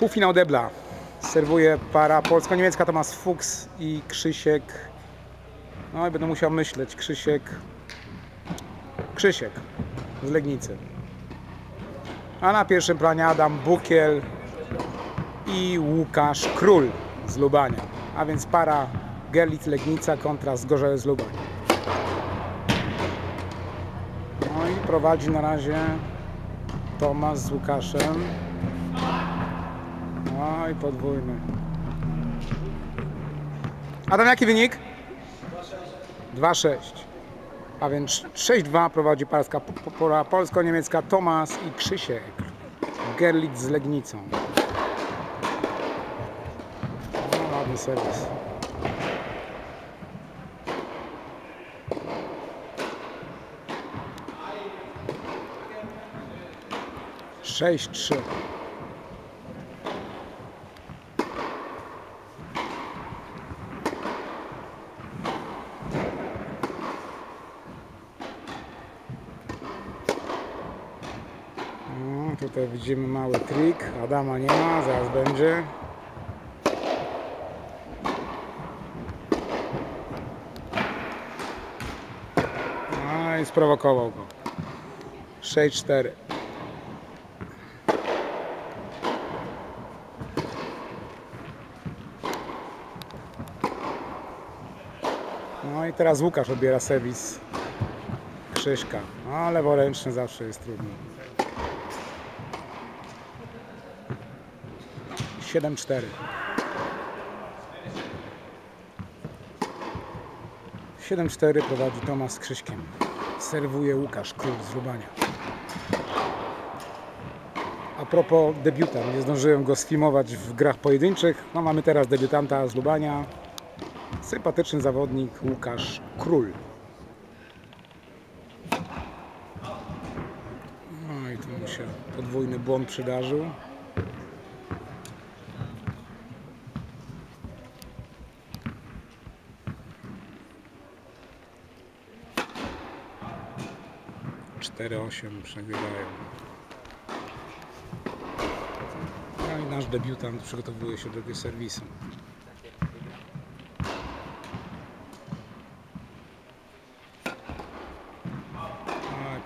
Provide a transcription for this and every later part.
Półfinał debla. Serwuje para polsko-niemiecka Tomasz Fuchs i Krzysiek. No i będę musiał myśleć. Krzysiek. Krzysiek z Legnicy. A na pierwszym planie Adam Bukiel i Łukasz Król z Lubania. A więc para Gerlitz Legnica kontra Zgorzelec z Lubania. No i prowadzi na razie Tomasz z Łukaszem. I podwójny. Adam, jaki wynik? 2-6. A więc 6-2 prowadzi parska po- po- pora polsko-niemiecka Tomasz i Krzysiek. Gerlitz z Legnicą. No, ładny serwis. Sześć, trzy. No, tutaj widzimy mały trik. Adama nie ma, zaraz będzie. No i sprowokował go. 6-4. No i teraz Łukasz odbiera serwis Krzyśka. No, leworęczny zawsze jest trudny. 7-4. 7-4 prowadzi Tomasz Krzyśkiem. Serwuje Łukasz Król z Lubania. A propos debiutant, nie zdążyłem go sfilmować w grach pojedynczych. No mamy teraz debiutanta z Lubania. Sympatyczny zawodnik Łukasz Król. No i tu mu się podwójny błąd przydarzył. Cztery osiem przegrywają. No i nasz debiutant przygotowuje się do gry serwisu.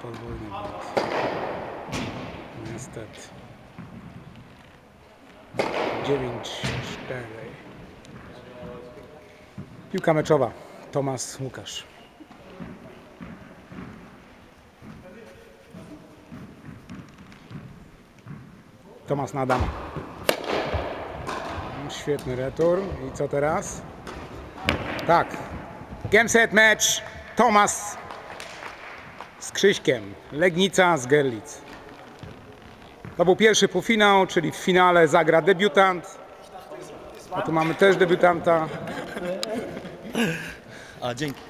Podwójny błąd. Niestety. 9-4. Piłka meczowa. Tomasz Łukasz. Tomasz na Adama. Świetny retur. I co teraz? Tak. Game set match. Tomasz z Krzyśkiem. Legnica z Gerlitz. To był pierwszy półfinał, czyli w finale zagra debiutant. A tu mamy też debiutanta. A dzięki.